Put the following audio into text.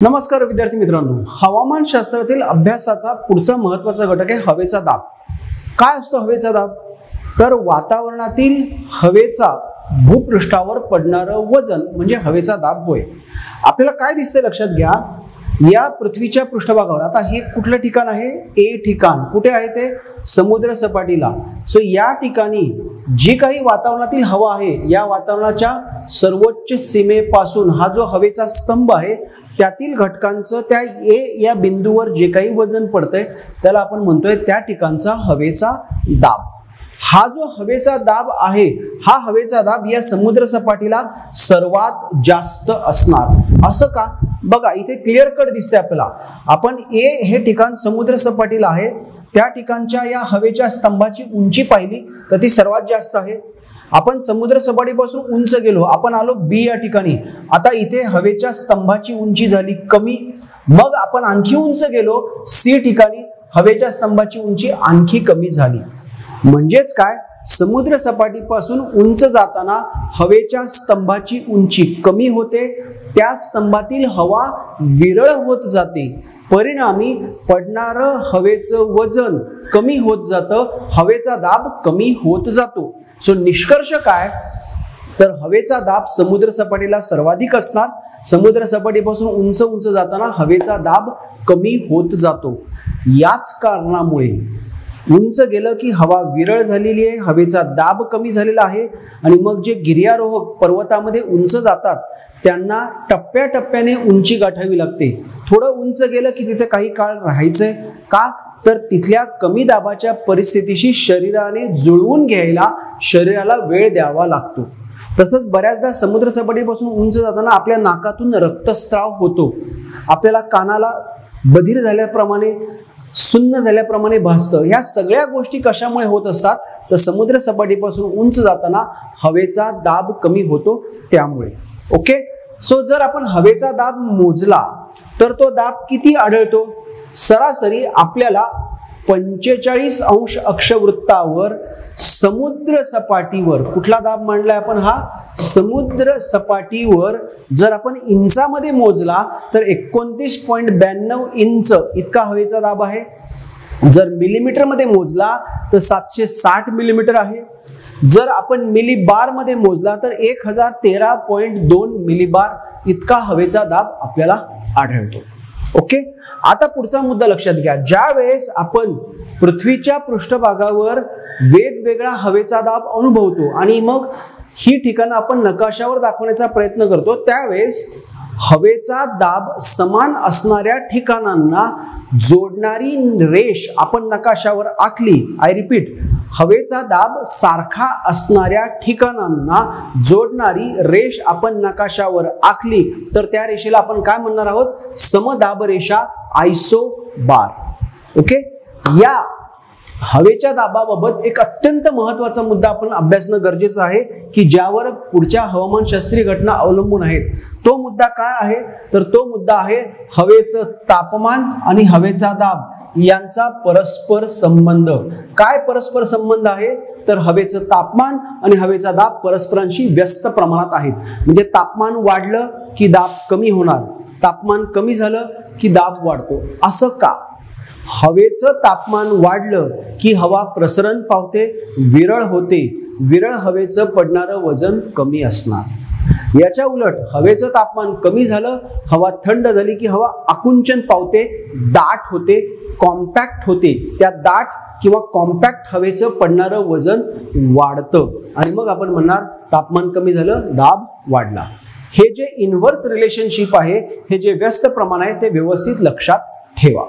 नमस्कार विद्यार्थी मित्रांनो. हवामान शास्त्रातील अभ्यासाचा पुढचा महत्त्वाचा घटक आहे हवेचा दाब. काय असतो हवेचा दाब? तर वातावरणातील हवेचा भूपृष्ठावर पडणारं वजन म्हणजे हवेचा दाब होय. आपल्याला काय दिसतंय लक्षात घ्या? या पृथ्वीच्या पृष्ठभागावर आता हे कुठलं ठिकाण आहे? ए ठिकाण. कुठे आहे ते? समुद्र सपाटीला. सो या ठिकाणी जी काही वातावरणातील हवा आहे या वातावरणाच्या सर्वोच्च सीमेपासून हा जो हवेचा स्तंभ आहे त्यातील घटकांचं त्या ए या बिंदूवर जे काही वजन पडतंय त्याला आपण म्हणतोय त्या ठिकाणचा हवेचा दाब. हा जो हवेचा दाब आहे हा हवेचा दाब या समुद्र सपाटीला सर्वात जास्त असणार. असं का? बघा इथे क्लिअर कट दिसते आपल्याला. आपण ए हे ठिकाण समुद्र सपाटीला आहे त्या ठिकाणच्या या हवेच्या स्तंभाची उंची पाहिली तर ती सर्वात जास्त आहे. आपण समुद्र सपाटीपासून उंच गेलो आपण आलो बी या ठिकाणी. आता इथे हवेच्या स्तंभाची उंची झाली कमी. मग आपण आणखी उंच गेलो सी ठिकाणी हवेच्या स्तंभाची उंची आणखी कमी झाली. म्हणजेच काय? समुद्र सपाटीपासून उंच जाताना हवेच्या स्तंभाची उंची कमी होते त्या स्तंभातील हवा विरळ होत जाते. परिणामी पडणारं हवेचं वजन कमी होत जातं हवेचा दाब कमी होत जातो. सो निष्कर्ष काय? तर हवेचा दाब समुद्र सपाटीला सर्वाधिक असणार. समुद्र सपाटीपासून उंच उंच जाताना हवेचा दाब कमी होत जातो. याच कारणामुळे उंच गेलं की हवा विरळ झालेली आहे हवेचा दाब कमी झालेला आहे आणि मग जे गिर्यारोहक पर्वतामध्ये उंच जातात त्यांना टप्प्याटप्प्याने उंची गाठावी लागते. थोडं उंच गेलं की तिथे काही काळ राहायचंय का? तर तिथल्या कमी दाबाच्या परिस्थितीशी शरीराने जुळवून घ्यायला शरीराला वेळ द्यावा लागतो. तसंच बऱ्याचदा समुद्र सपाटीपासून उंच जाताना आपल्या नाकातून रक्तस्राव होतो. आपल्याला कानाला बधीर झाल्याप्रमाणे सुन्न झाल्याप्रमाणे भासतं. ह्या सगळ्या गोष्टी कशामुळे होत असतात? तर समुद्र सपाटीपासून उंच जाताना हवेचा दाब कमी होतो त्यामुळे. ओके? सो जर आपण हवेचा दाब मोजला तर तो दाब किती आढळतो? सरासरी आपल्याला पंचेचाळीस अंश अक्षवृत्तावर समुद्र सपाटीवर कुठला दाब मांडलाय आपण हा? समुद्र सपाटीवर जर आपण इंचामध्ये मोजला तर एकोणतीस पॉईंट ब्याण्णव इंच इतका हवेचा दाब आहे. जर मिलीमीटरमध्ये मोजला तर सातशे साठ मिलीमीटर आहे. जर आपण मिली मोजला तर एक हजार तेरा पॉईंट दोन मिलीबार इतका हवेचा दाब आपल्याला आढळतो. ओके? आता पुढचा मुद्दा लक्षात घ्या. ज्या वेळेस आपण पृथ्वीच्या पृष्ठभागावर वेगवेगळा हवेचा दाब अनुभवतो आणि मग ही ठिकाणं आपण नकाशावर दाखवण्याचा प्रयत्न करतो त्यावेळेस हवेचा दाब समान असणाऱ्या ठिकाणांना जोडणारी रेष आपण नकाशावर आखली. आय रिपीट हवेचा दाब सारखा असणाऱ्या ठिकाणांना जोडणारी रेष आपण नकाशावर आखली तर त्या रेषेला आपण काय म्हणणार आहोत? समदाब रेषा आयसो बार ओके या हवेच्या दाबाबाबत एक अत्यंत महत्त्वाचा मुद्दा आपण अभ्यासणं गरजेचं आहे की ज्यावर पुढच्या हवामानशास्त्रीय घटना अवलंबून आहेत. तो मुद्दा काय आहे? तर तो मुद्दा आहे हवेचं तापमान आणि हवेचा दाब यांचा परस्पर संबंध. काय परस्पर संबंध आहे? तर हवेचं तापमान आणि हवेचा दाब परस्परांशी व्यस्त प्रमाणात आहेत. म्हणजे तापमान वाढलं की दाब कमी होणार. तापमान कमी झालं की दाब वाढतो. असं का? हवेचं तापमान वाढलं की हवा प्रसरण पावते विरळ होते. विरळ हवेचं पडणारं वजन कमी असणार. याच्या उलट हवेचं तापमान कमी झालं हवा थंड झाली की हवा आकुंचन पावते दाट होते कॉम्पॅक्ट होते. त्या दाट किंवा कॉम्पॅक्ट हवेचं पडणारं वजन वाढतं. आणि मग आपण म्हणणार तापमान कमी झालं दाब वाढला. हे जे इन्व्हर्स रिलेशनशिप आहे हे जे व्यस्त प्रमाण आहे ते व्यवस्थित लक्षात ठेवा.